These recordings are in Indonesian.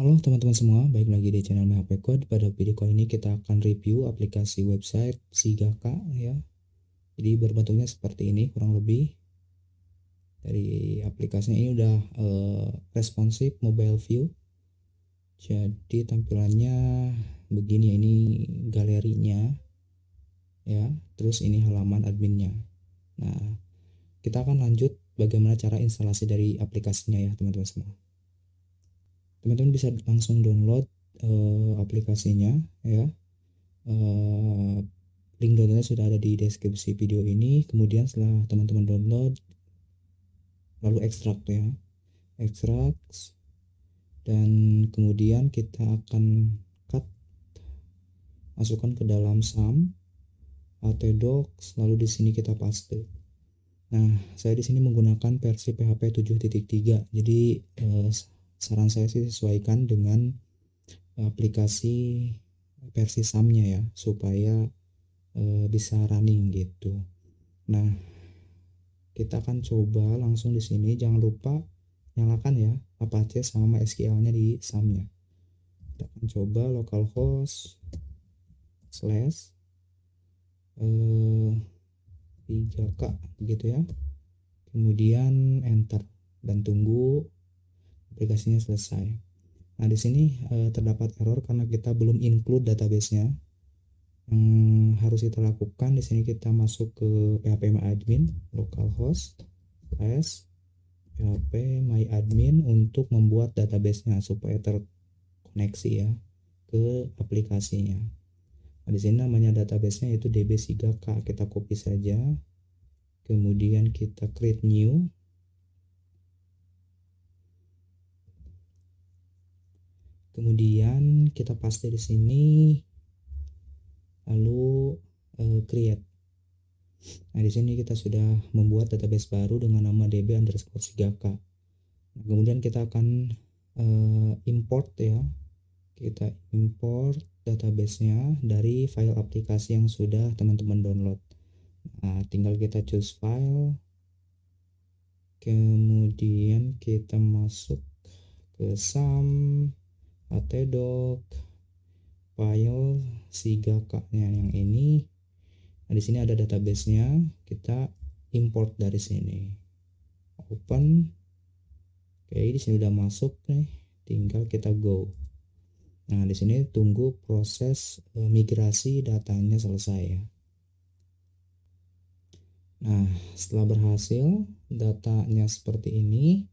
Halo teman-teman semua, baik lagi di channel MHP Code. Pada video kali ini kita akan review aplikasi website Sigaka ya. Jadi berbentuknya seperti ini kurang lebih. Dari aplikasinya ini udah uh, responsif mobile view. Jadi tampilannya begini ya, ini galerinya ya. Terus ini halaman adminnya. Nah, kita akan lanjut bagaimana cara instalasi dari aplikasinya ya teman-teman semua teman-teman bisa langsung download uh, aplikasinya ya. Uh, link downloadnya sudah ada di deskripsi video ini. Kemudian setelah teman-teman download lalu ekstrak ya. Ekstrak dan kemudian kita akan cut masukkan ke dalam SAM docs lalu di sini kita paste. Nah saya di sini menggunakan versi PHP 7.3 jadi eh, saran saya sih sesuaikan dengan aplikasi versi SAM-nya ya supaya e, bisa running gitu. Nah, kita akan coba langsung di sini jangan lupa nyalakan ya Apache sama MySQL-nya di SAM-nya. Kita akan coba localhost slash eh 3K gitu ya. Kemudian enter dan tunggu aplikasinya selesai. Nah, di sini e, terdapat error karena kita belum include database-nya. Yang harus kita lakukan di sini kita masuk ke PHP My Admin localhost slash PHP My Admin untuk membuat database-nya supaya terkoneksi ya ke aplikasinya. Nah, di sini namanya database-nya yaitu db3k. Kita copy saja. Kemudian kita create new kemudian kita paste di sini lalu uh, create. Nah di sini kita sudah membuat database baru dengan nama db underscore sigaka nah, kemudian kita akan uh, import ya. Kita import databasenya dari file aplikasi yang sudah teman-teman download. Nah tinggal kita choose file. Kemudian kita masuk ke SAM htdoc file sigaka nya yang ini. Nah di sini ada databasenya. Kita import dari sini. Open. Oke di sini udah masuk nih. Tinggal kita go. Nah di sini tunggu proses eh, migrasi datanya selesai ya. Nah setelah berhasil datanya seperti ini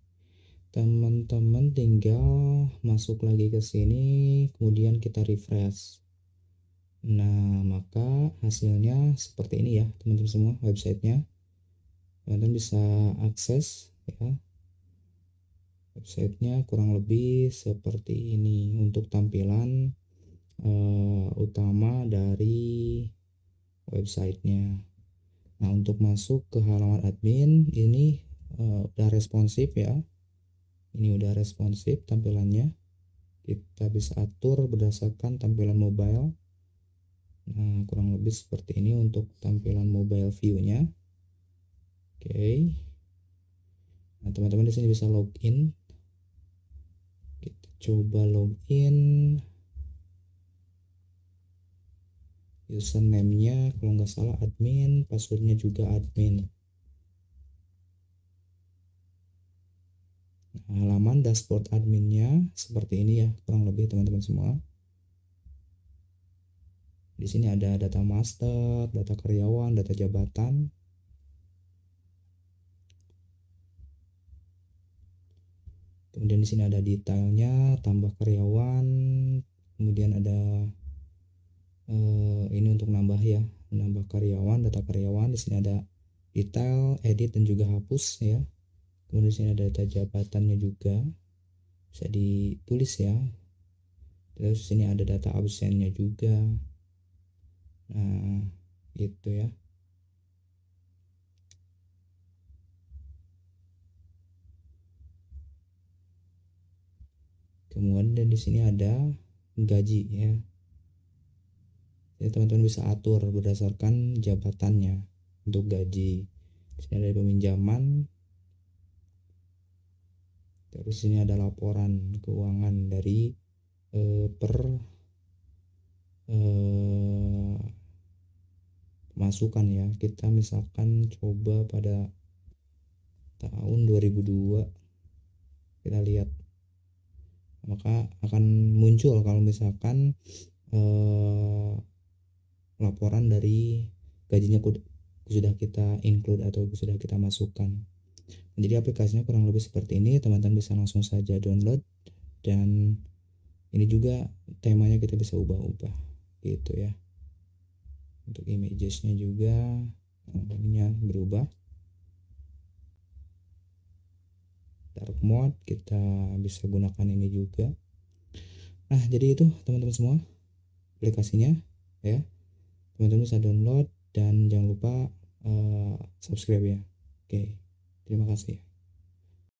teman-teman tinggal masuk lagi ke sini kemudian kita refresh. Nah maka hasilnya seperti ini ya teman-teman semua websitenya. Teman-teman bisa akses ya websitenya kurang lebih seperti ini. Untuk tampilan uh, utama dari websitenya. Nah untuk masuk ke halaman admin ini uh, udah responsif ya ini udah responsif tampilannya. Kita bisa atur berdasarkan tampilan mobile. Nah kurang lebih seperti ini untuk tampilan mobile view nya oke. Nah teman-teman di sini bisa login. Kita coba login. Username nya kalau nggak salah admin passwordnya juga admin halaman dashboard adminnya seperti ini ya kurang lebih teman-teman semua. Di sini ada data master data karyawan data jabatan. Kemudian di sini ada detailnya tambah karyawan kemudian ada eh, ini untuk nambah ya menambah karyawan data karyawan. Di sini ada detail edit dan juga hapus ya kemudian sini ada data jabatannya juga. Bisa ditulis ya. Terus sini ada data absennya juga. Nah itu ya. Kemudian dan di sini ada gaji ya. Jadi teman-teman bisa atur berdasarkan jabatannya untuk gaji. Di sini ada peminjaman terus ini ada laporan keuangan dari eh, per eh, masukan ya. Kita misalkan coba pada tahun 2002 kita lihat. Maka akan muncul kalau misalkan eh, laporan dari gajinya sudah kita include atau sudah kita masukkan jadi aplikasinya kurang lebih seperti ini teman-teman bisa langsung saja download dan ini juga temanya kita bisa ubah-ubah gitu ya. Untuk imagesnya juga ininya berubah. Dark mode kita bisa gunakan ini juga. Nah jadi itu teman-teman semua aplikasinya ya. Teman-teman bisa download dan jangan lupa uh, subscribe ya oke terima kasih